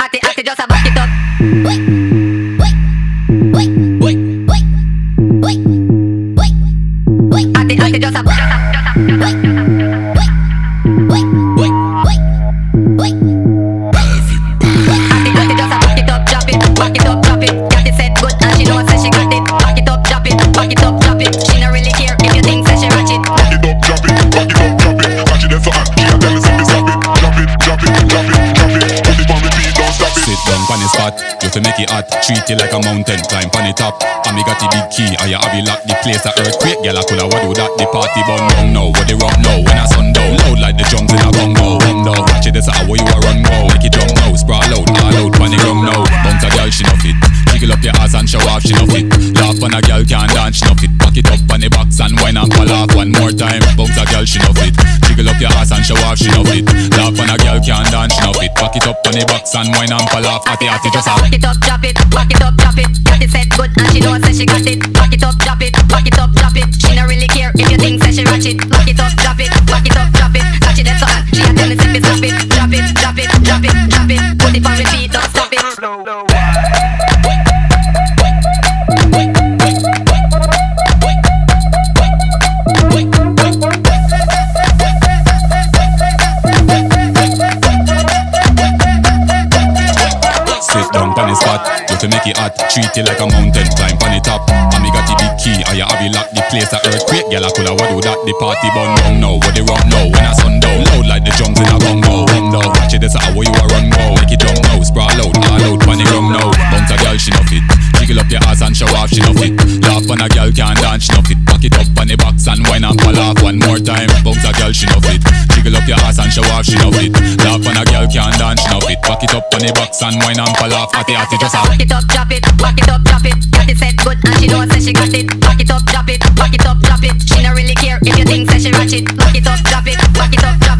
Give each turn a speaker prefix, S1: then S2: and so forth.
S1: Atty, atty, just a back it up. Wait, wait, wait, wait, wait, wait, wait, wait. Atty, atty, just a, a, wait, wait, wait, wait, wait, it.
S2: Down on the spot, you to make it hot. Treat it like a mountain, climb on the top. And me got the big key, and you have it lock the place a earthquake. Girl, I coulda what do that? The party bun down now, what the rock now? When I sundown, loud like the drums in a bongo. Down, watch it, this how you a run go. Make it jump now, sprawl out, all out, pon the ground now. Bounce a girl, she no fit. Jiggle up your ass and show off, she no fit. Laugh on a girl can't dance, she no fit. Back it up on the box and wine and fall off one more time. Bounce a girl, she no fit. Jiggle up your ass and show off, she no fit. Laugh Back it up on the box and wine and fall off. Atty atty just a
S1: Back it up, drop it, back it up, drop it. Catty said good and she know say she got it. Back it up, drop it, back it up, drop it. She no really care if you think say she ratchet. Back it up, drop it, back it up, drop it. Catch it that's hot. She a tell me say fi stop it, drop it, drop it, drop it, drop it. Put it on repeat, don't stop it.
S2: Down on the spot, you to make it hot. Treat it like a mountain, climb on the top. And me got the big key, and you have it lock the place a earthquake. Girl, I coulda what do that? The party bun down now, what the rock now? When I sundown, loud like the drums in a bongo. Down, watch it, this how you a run go. Make it jump now, sprawl out, all out, pon the ground now. Bounce a girl, she no fit. Jiggle up your ass and show off, she no fit. Laugh on a girl can't dance, she no fit. Back it up on the box and wine and fall off one more time. Bounce a girl, she no fit. Jiggle up your ass and show off, she no fit. Back it up on the box and wine and fall off. Atty atty just a
S1: Back it up, drop it, back it up, drop it. Catty said good and she know say she got it. Back it up, drop it, back it up, drop it. She no really care if you think say she ratchet. Back it up, drop it, back it up, drop it.